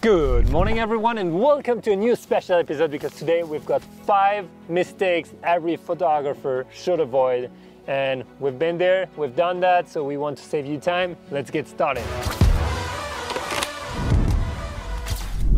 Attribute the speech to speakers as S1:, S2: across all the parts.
S1: Good morning, everyone, and welcome to a new special episode because today we've got five mistakes every photographer should avoid. And we've been there, we've done that, so we want to save you time. Let's get started.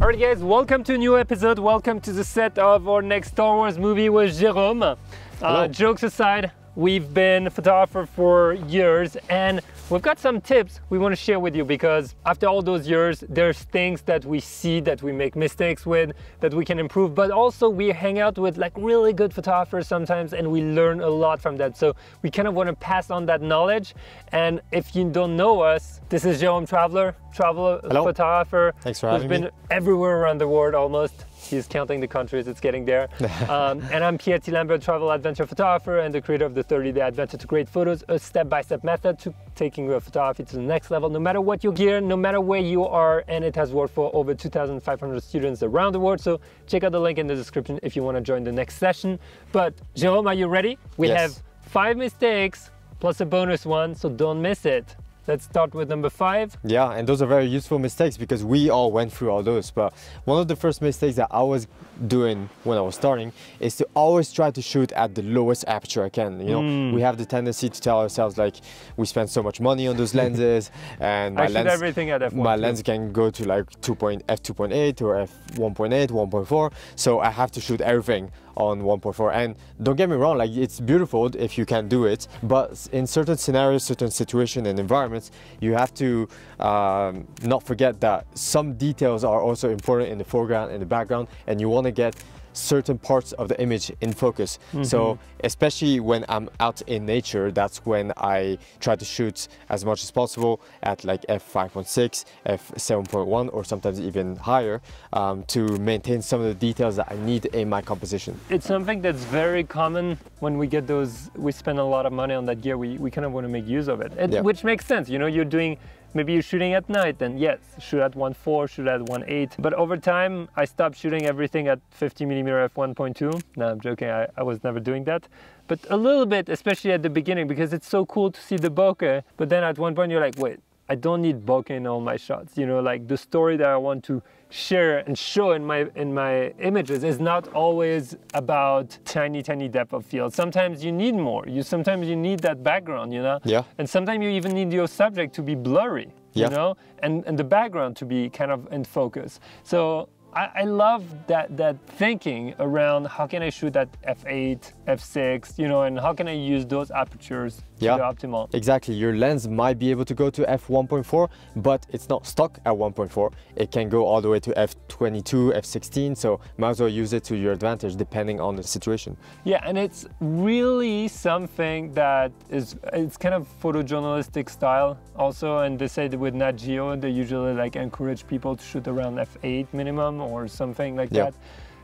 S1: Alright, guys, welcome to a new episode. Welcome to the set of our next Star Wars movie with Jérôme. Uh, jokes aside, we've been a photographer for years and we've got some tips we want to share with you because after all those years there's things that we see that we make mistakes with that we can improve but also we hang out with like really good photographers sometimes and we learn a lot from that so we kind of want to pass on that knowledge and if you don't know us this is Jérôme Traveler travel
S2: Hello.
S1: photographer
S2: Thanks for
S1: who's
S2: having
S1: been
S2: me.
S1: everywhere around the world almost He's counting the countries, it's getting there. um, and I'm Pierre T. Lambert, travel adventure photographer and the creator of the 30 Day Adventure to Great Photos, a step by step method to taking your photography to the next level, no matter what your gear, no matter where you are. And it has worked for over 2,500 students around the world. So check out the link in the description if you want to join the next session. But Jerome, are you ready? We
S2: Yes.
S1: have five mistakes plus a bonus one, so don't miss it. Let's start with number five.
S2: Yeah, and those are very useful mistakes because we all went through all those. But one of the first mistakes that I was doing when I was starting is to always try to shoot at the lowest aperture I can. You know, hmm. we have the tendency to tell ourselves like we spend so much money on those lenses, and
S1: I
S2: my
S1: shoot
S2: lens,
S1: everything at f1.
S2: my
S1: too.
S2: lens can go to like 2. F2.8 or f1.8, 1.4. So I have to shoot everything on 1.4. And don't get me wrong, like it's beautiful if you can do it, but in certain scenarios, certain situations and environments, you have to um, not forget that some details are also important in the foreground and the background, and you want to get certain parts of the image in focus. So especially when I'm out in nature, that's when I try to shoot as much as possible at like f5.6, f7.1, or sometimes even higher um, to maintain some of the details that I need in my composition.
S1: It's something that's very common when we get those, we spend a lot of money on that gear, we, we kind of want to make use of it, it
S2: Yeah.
S1: which makes sense. You know, you're doing, maybe you're shooting at night, then yes, shoot at 1.4, shoot at 1.8. But over time, I stopped shooting everything at 50 millimeter f1.2. No, I'm joking, I, I was never doing that. But a little bit, especially at the beginning, because it's so cool to see the bokeh. But then at one point, you're like, wait, I don't need bokeh in all my shots. You know, like the story that I want to share and show in my in my images is not always about tiny, tiny depth of field. Sometimes you need more. You sometimes you need that background, you know?
S2: Yeah.
S1: And sometimes you even need your subject to be blurry,
S2: Yeah.
S1: you know, and, and the background to be kind of in focus. So I, I love that that thinking around how can I shoot at f8, f6, you know, and how can I use those apertures
S2: Yeah.
S1: optimal.
S2: Exactly, your lens might be able to go to f1.4, but it's not stuck at 1.4. It can go all the way to f22, f16, so might as well use it to your advantage depending on the situation.
S1: Yeah, and it's really something that is it's kind of photojournalistic style also. And they say that with Nat Geo, they usually like encourage people to shoot around f8 minimum or something like
S2: Yeah.
S1: that,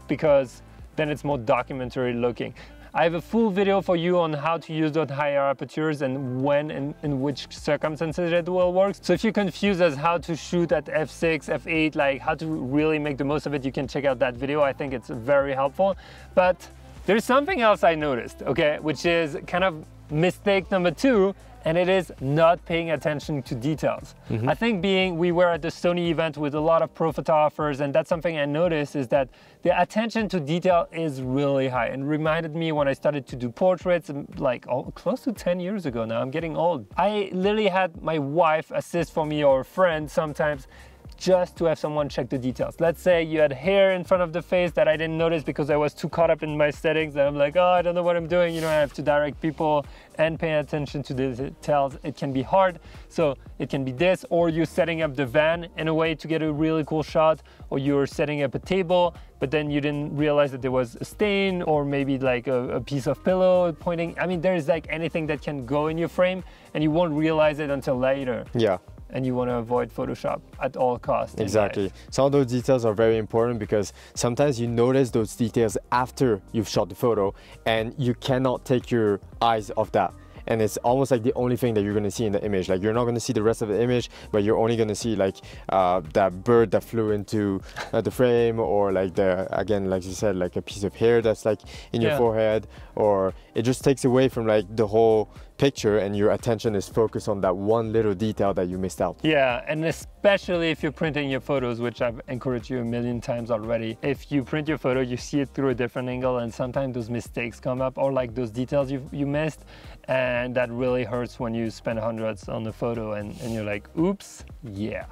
S1: because then it's more documentary looking. I have a full video for you on how to use those higher apertures and when and in which circumstances it will work. So if you're confused as how to shoot at f6, f8, like how to really make the most of it, you can check out that video. I think it's very helpful. But there's something else I noticed, okay, which is kind of mistake number two, and it is not paying attention to details. I think being we were at the Sony event with a lot of pro photographers, and that's something I noticed is that the attention to detail is really high and reminded me when I started to do portraits um, like oh, close to 10 years ago now. I'm getting old. I literally had my wife assist for me or a friend sometimes just to have someone check the details. Let's say you had hair in front of the face that I didn't notice because I was too caught up in my settings that I'm like, oh, I don't know what I'm doing. You know, I have to direct people and pay attention to the details. It can be hard. So it can be this, or you're setting up the van in a way to get a really cool shot, or you're setting up a table, but then you didn't realize that there was a stain, or maybe like a, a piece of pillow pointing. I mean, there's like anything that can go in your frame, and you won't realize it until later
S2: Yeah.
S1: And you want to avoid Photoshop at all costs.
S2: Exactly. Some of those details are very important because sometimes you notice those details after you've shot the photo and you cannot take your eyes off that. And it's almost like the only thing that you're going to see in the image like you're not going to see the rest of the image but you're only going to see like uh, that bird that flew into uh, the frame or like the again like you said like a piece of hair that's like in your
S1: Yeah.
S2: forehead or it just takes away from like the whole picture and your attention is focused on that one little detail that you missed out.
S1: Yeah, and especially if you're printing your photos, which I've encouraged you a million times already. If you print your photo, you see it through a different angle and sometimes those mistakes come up or like those details you, you missed. And that really hurts when you spend hundreds on the photo and, and you're like, oops, yeah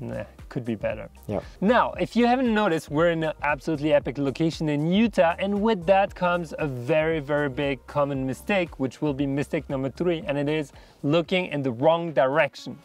S1: nah, could be better.
S2: Yeah.
S1: Now, if you haven't noticed, we're in an absolutely epic location in Utah, and with that comes a very, very big common mistake, which will be mistake number three, and it is looking in the wrong direction.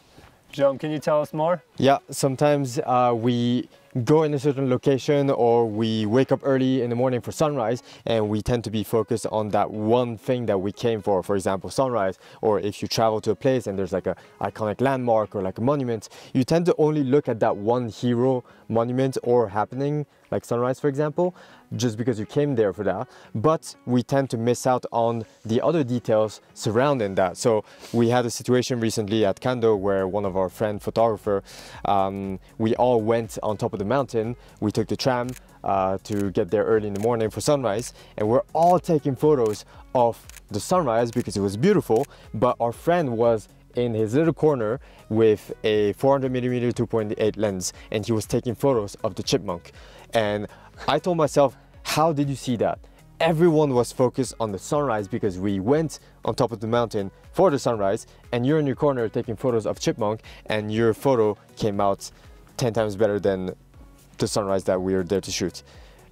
S1: John, can you tell us more?
S2: Yeah, sometimes uh, we go in a certain location or we wake up early in the morning for sunrise and we tend to be focused on that one thing that we came for, for example, sunrise. Or if you travel to a place and there's like a iconic landmark or like a monument, you tend to only look at that one hero monument or happening, like sunrise, for example, just because you came there for that. But we tend to miss out on the other details surrounding that. So we had a situation recently at Kando where one of our friend photographer, um, we all went on top of the mountain. We took the tram uh, to get there early in the morning for sunrise and we're all taking photos of the sunrise because it was beautiful. But our friend was in his little corner with a 400 millimeter 2.8 lens and he was taking photos of the chipmunk. And I told myself, how did you see that? Everyone was focused on the sunrise because we went on top of the mountain for the sunrise and you're in your corner taking photos of chipmunk and your photo came out 10 times better than the sunrise that we were there to shoot.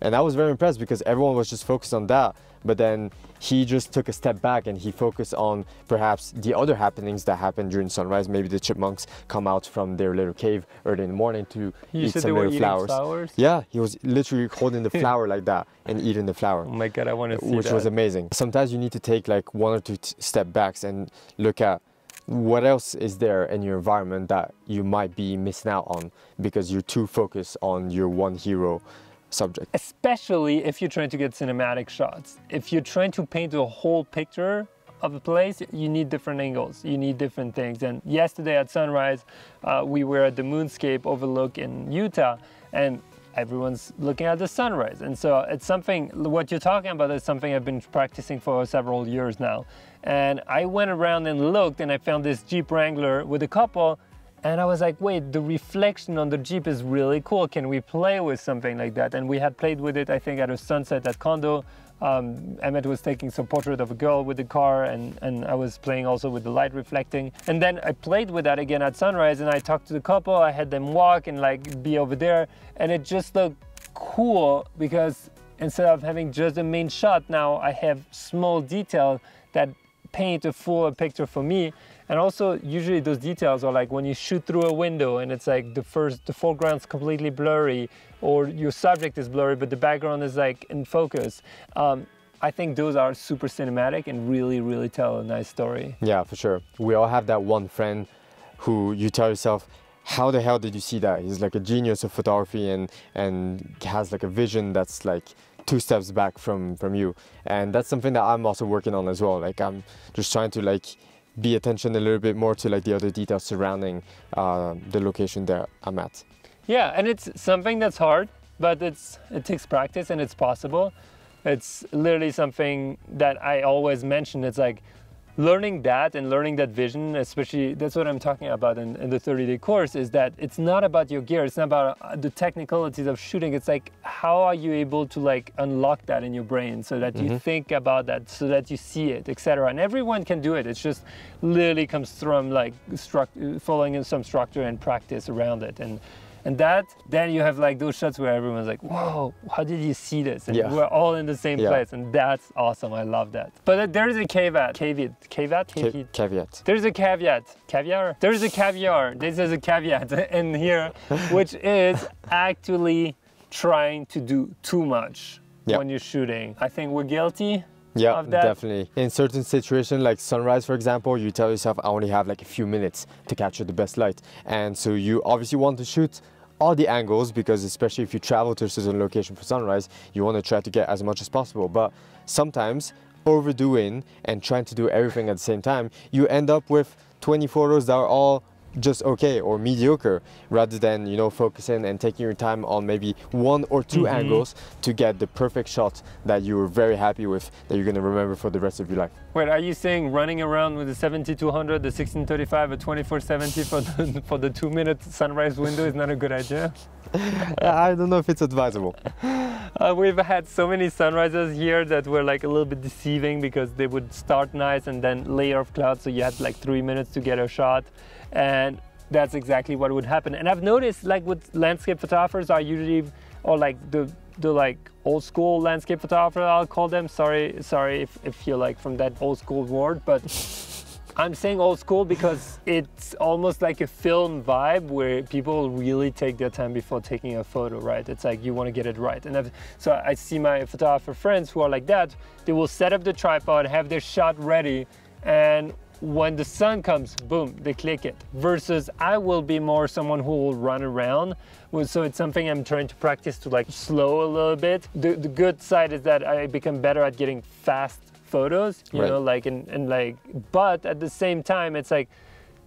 S2: And I was very impressed because everyone was just focused on that. But then he just took a step back and he focused on perhaps the other happenings that happened during sunrise. Maybe the chipmunks come out from their little cave early in the morning to
S1: you
S2: eat some little flowers. flowers. Yeah, he was literally holding the flower like that and eating the flower.
S1: Oh my god, I want to see
S2: Which
S1: that.
S2: was amazing. Sometimes you need to take like one or two step backs and look at what else is there in your environment that you might be missing out on because you're too focused on your one hero subject.
S1: Especially if you're trying to get cinematic shots. If you're trying to paint a whole picture of a place, you need different angles, you need different things. And yesterday at sunrise, uh, we were at the moonscape overlook in Utah, and everyone's looking at the sunrise. And so it's something, what you're talking about is something I've been practicing for several years now. And I went around and looked and I found this Jeep Wrangler with a couple and I was like, wait, the reflection on the Jeep is really cool. Can we play with something like that? And we had played with it, I think, at a sunset at Kando. Um, Emmett was taking some portrait of a girl with the car and, and I was playing also with the light reflecting. And then I played with that again at sunrise and I talked to the couple, I had them walk and like be over there. And it just looked cool because instead of having just the main shot, now I have small detail that paint a full picture for me. And also usually those details are like when you shoot through a window and it's like the first, the foreground's completely blurry or your subject is blurry, but the background is like in focus. Um, I think those are super cinematic and really, really tell a nice story.
S2: Yeah, for sure. We all have that one friend who you tell yourself, how the hell did you see that? He's like a genius of photography and, and has like a vision that's like two steps back from from you and that's something that i'm also working on as well like i'm just trying to like be attention a little bit more to like the other details surrounding uh, the location that i'm at.
S1: Yeah and it's something that's hard but it's it takes practice and it's possible. It's literally something that i always mention. It's like learning that and learning that vision, especially that's what I'm talking about in, in, the 30 day course, is that it's not about your gear, it's not about uh, the technicalities of shooting. It's like, how are you able to like unlock that in your brain so that mm-hmm. you think about that, so that you see it, etc. And everyone can do it. It's just literally comes from like stru- following in some structure and practice around it. And and that, then you have like those shots where everyone's like, whoa, how did you see this? And yeah. we're all in the same yeah. place. And that's awesome. I love that. But there is a caveat. Caveat. Caveat?
S2: Ca- caveat.
S1: There's a caveat. Caviar? There's a caviar. This is a caveat in here, which is actually trying to do too much yeah. when you're shooting. I think we're guilty
S2: yeah, definitely. In certain situations, like sunrise, for example, you tell yourself, I only have like a few minutes to capture the best light. And so you obviously want to shoot all the angles because especially if you travel to a certain location for sunrise, you want to try to get as much as possible. But sometimes overdoing and trying to do everything at the same time, you end up with 20 photos that are all just okay or mediocre rather than you know focusing and taking your time on maybe one or 2
S1: Mhm.
S2: angles to get the perfect shot that you're very happy with that you're going to remember for the rest of your life
S1: Wait, are you saying running around with the 7200, the 1635, a 2470 for the, for the two minute sunrise window is not a good idea?
S2: i don't know if it's advisable
S1: Uh, we've had so many sunrises here that were like a little bit deceiving because they would start nice and then layer of clouds, so you had like three minutes to get a shot, and that's exactly what would happen. And I've noticed like with landscape photographers are usually or like the the like old school landscape photographer I'll call them. Sorry, sorry if, if you're like from that old school world, but I'm saying old school because it's almost like a film vibe where people really take their time before taking a photo, right? It's like you want to get it right. And I've, so I see my photographer friends who are like that. They will set up the tripod, have their shot ready, and when the sun comes, boom, they click it. Versus I will be more someone who will run around. So it's something I'm trying to practice to like slow a little bit. The, the good side is that I become better at getting fast photos, you
S2: Right.
S1: know, like and, and like but at the same time it's like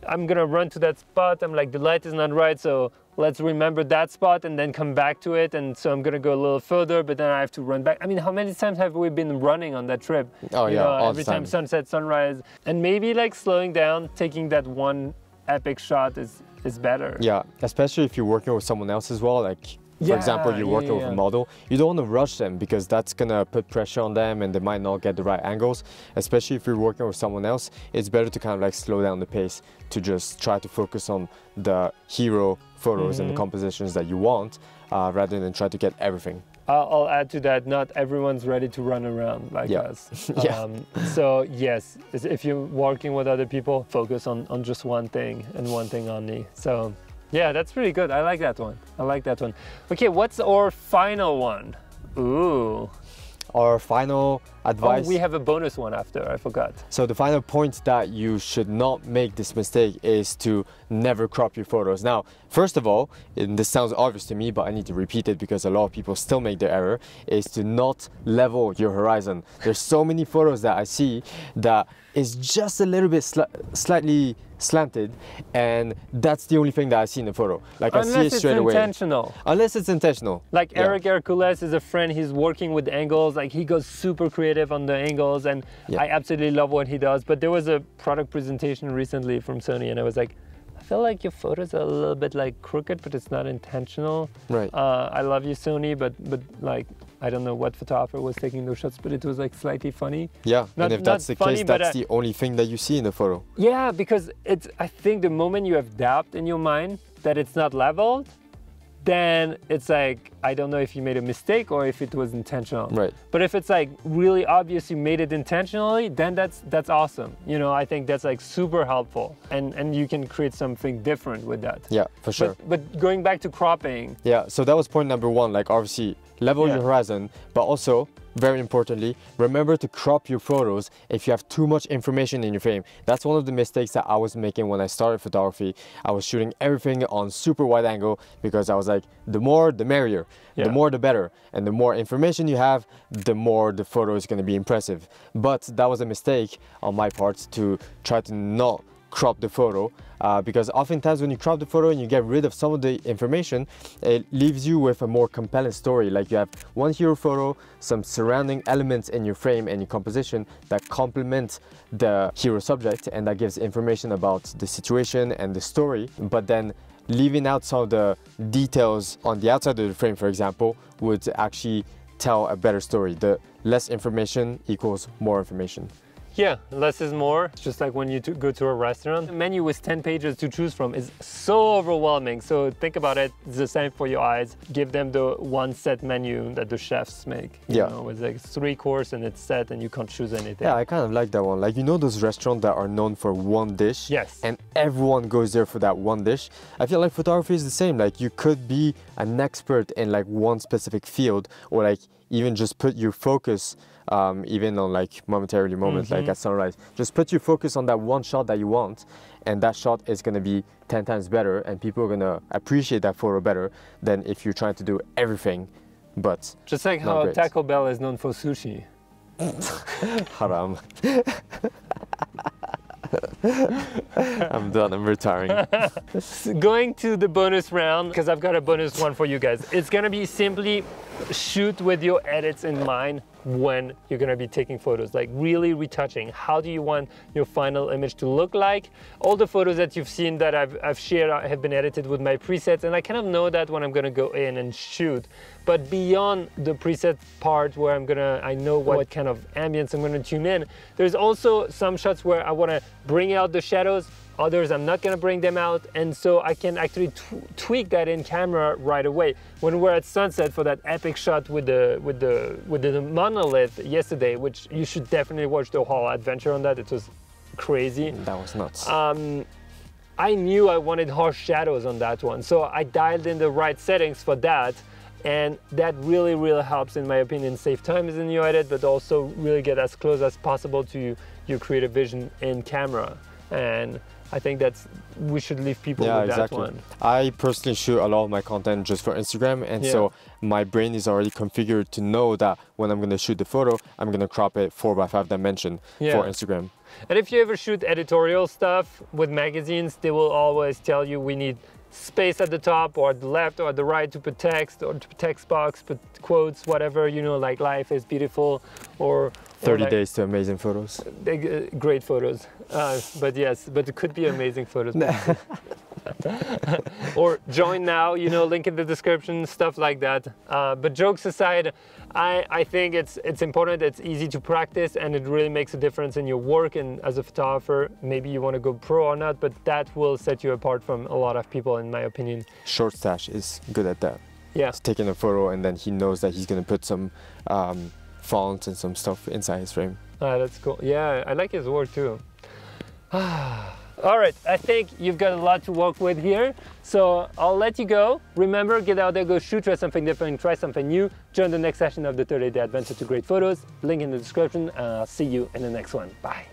S1: i'm gonna run to that spot i'm like the light is not right so let's remember that spot and then come back to it and so i'm gonna go a little further but then i have to run back i mean how many times have we been running on that trip
S2: Oh,
S1: You
S2: yeah,
S1: know,
S2: all
S1: every
S2: the
S1: time
S2: time.
S1: sunset sunrise and maybe like slowing down taking that one epic shot is is better
S2: Yeah, especially if you're working with someone else as well. Like, for example, you're
S1: yeah,
S2: working with a model, you don't want to rush them because that's gonna put pressure on them and they might not get the right angles. Especially if you're working with someone else, it's better to kind of like slow down the pace to just try to focus on the hero photos and the
S1: Mhm.
S2: compositions that you want uh, rather than try to get everything.
S1: I'll, I'll add to that. Not everyone's ready to run around like
S2: Yeah.
S1: us.
S2: Yeah.
S1: Um, so yes, if you're working with other people, focus on on just one thing and one thing only. So yeah, that's pretty good. I like that one. I like that one. Okay, what's our final one? Ooh.
S2: Our final oh, advice.
S1: Oh, we have a bonus one after. I forgot.
S2: So the final point that you should not make this mistake is to never crop your photos. Now, first of all, and this sounds obvious to me, but I need to repeat it because a lot of people still make the error, is to not level your horizon. There's so many photos that I see that is just a little bit sli- slightly slanted, and that's the only thing that I see in the photo. Like I see it straight away.
S1: Unless it's intentional.
S2: Unless it's intentional.
S1: Like
S2: Yeah.
S1: Eric Hercules is a friend. He's working with angles. Like he goes super creative on the angles, and
S2: Yeah.
S1: I absolutely love what he does. But there was a product presentation recently from Sony, and I was like, feel like your photos are a little bit like crooked, but it's not intentional.
S2: Right.
S1: Uh, I love you, Sony, but but like I don't know what photographer was taking those shots, but it was like slightly funny.
S2: Yeah,
S1: Not-
S2: and if that's the
S1: funny,
S2: case, that's
S1: uh,
S2: the only thing that you see in the photo.
S1: Yeah, because it's I think the moment you have doubt in your mind that it's not leveled, then it's like I don't know if you made a mistake or if it was intentional.
S2: Right.
S1: But if it's like really obvious you made it intentionally, then that's that's awesome. You know, I think that's like super helpful, and and you can create something different with that.
S2: Yeah, for sure.
S1: But, but going back to cropping,
S2: Yeah, so that was point number one. Like, obviously, level
S1: Yeah.
S2: your horizon, but also, very importantly, remember to crop your photos if you have too much information in your frame. That's one of the mistakes that I was making when I started photography. I was shooting everything on super wide angle because I was like, the more, the merrier,
S1: Yeah.
S2: the more, the better. And the more information you have, the more the photo is going to be impressive. But that was a mistake on my part to try to not crop the photo uh, because oftentimes when you crop the photo and you get rid of some of the information it leaves you with a more compelling story. Like you have one hero photo some surrounding elements in your frame and your composition that complement the hero subject and that gives information about the situation and the story. But then leaving out some of the details on the outside of the frame for example would actually tell a better story. The less information equals more information
S1: Yeah, less is more. It's just like when you go to a restaurant. The menu with 10 pages to choose from is so overwhelming. So think about it. It's the same for your eyes. Give them the one set menu that the chefs make. You
S2: Yeah.
S1: know, it's like three course and it's set and you can't choose anything.
S2: Yeah, I kind of like that one. Like you know those restaurants that are known for one dish?
S1: Yes.
S2: And everyone goes there for that one dish. I feel like photography is the same. Like you could be an expert in like one specific field or like even just put your focus um, even on like momentarily moments like at sunrise. Just put your focus on that one shot that you want and that shot is gonna be 10 times better and people are gonna appreciate that photo better than if you're trying to do everything but
S1: Just like how
S2: great.
S1: Taco Bell is known for sushi.
S2: haram. I'm done. I'm retiring.
S1: Going to the bonus round, because I've got a bonus one for you guys. It's gonna be simply shoot with your edits in mind when you're gonna be taking photos, like really retouching. How do you want your final image to look like? All the photos that you've seen that I've, I've shared have been edited with my presets, and I kind of know that when I'm gonna go in and shoot. But beyond the preset part where I'm gonna, I know what kind of ambience I'm gonna tune in, there's also some shots where I wanna bring out the shadows, others I'm not gonna bring them out and so I can actually tweak that in camera right away. When we're at sunset for that epic shot with the with the with the monolith yesterday, which you should definitely watch the whole adventure on that. It was crazy.
S2: That was nuts.
S1: Um, I knew I wanted harsh shadows on that one, so I dialed in the right settings for that and that really really helps in my opinion save time in your edit but also really get as close as possible to your creative vision in camera and I think that's we should leave people
S2: yeah,
S1: with
S2: exactly.
S1: that one.
S2: I personally shoot a lot of my content just for Instagram, and yeah. so my brain is already configured to know that when I'm gonna shoot the photo, I'm gonna crop it four by five dimension yeah. for Instagram.
S1: And if you ever shoot editorial stuff with magazines, they will always tell you we need space at the top or at the left or at the right to put text or to put text box, put quotes, whatever, you know, like life is beautiful or
S2: 30 like, days to amazing photos.
S1: Uh, great photos. Uh, but yes, but it could be amazing photos. or join now, you know, link in the description, stuff like that. Uh, but jokes aside, I, I think it's it's important, it's easy to practice and it really makes a difference in your work and as a photographer, maybe you want to go pro or not, but that will set you apart from a lot of people in my opinion.
S2: Shortstache is good at that.
S1: Yeah.
S2: He's taking a photo and then he knows that he's going to put some um, fonts and some stuff inside his frame.
S1: Ah, that's cool. Yeah, I like his work too. All right, I think you've got a lot to work with here. So I'll let you go. Remember, get out there, go shoot, try something different, try something new. Join the next session of the 30 Day Adventure to Great Photos. Link in the description. Uh, I'll see you in the next one. Bye.